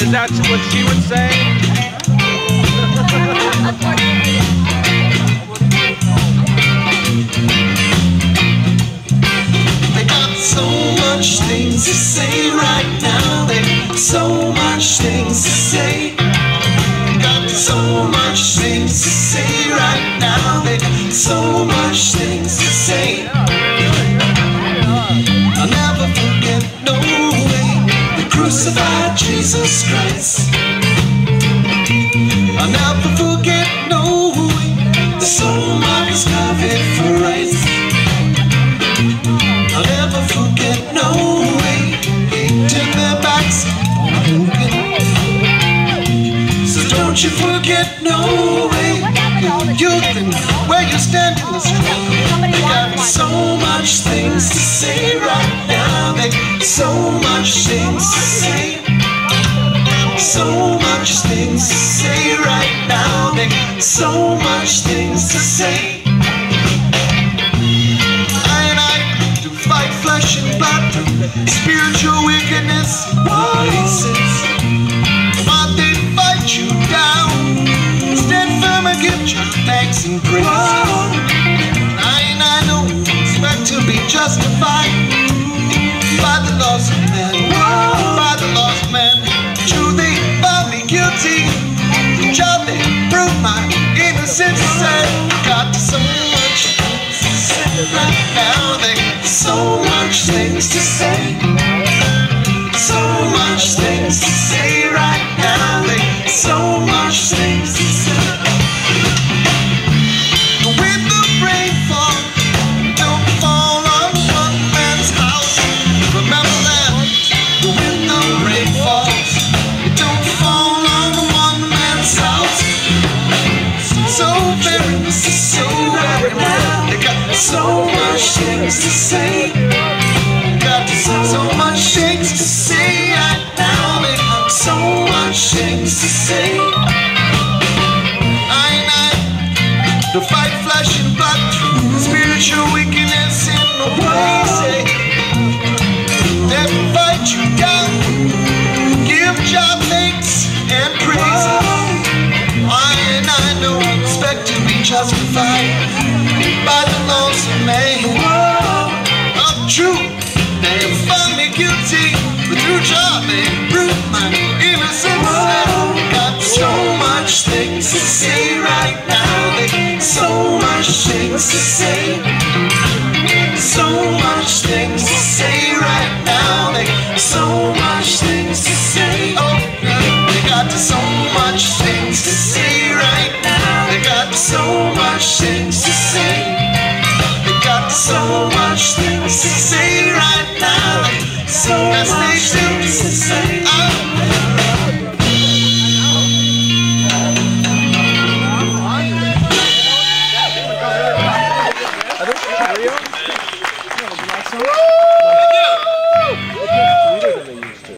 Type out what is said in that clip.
Is that what she would say? They got so much things to say right now. They so much things to say. Got so much crucified Jesus Christ. I'll never forget, no way, the soul is covered for rights. I'll never forget, no way, turned their backs on Hogan. So don't you forget, no way, your youth and where you stand in the struggle. They got so much things to say So much things to say right now. They so much things to say. I and I to fight flesh and blood, spiritual got so much to say right now. They so much things to say. So things to say. Got so much things to say right now. They got so much things to say. I and I to fight flesh and blood through spiritual wickedness in the world. They fight you down, give Jah thanks and praise. I and I don't expect to be justified by the laws of man. Of truth, they found me guilty, but through Jah they proved my innocence. They got so much things to say right now. They so much things to say. So much things to say right now. They so much things to say. Oh, they got so much things to say much things to say right now. So much. Woo!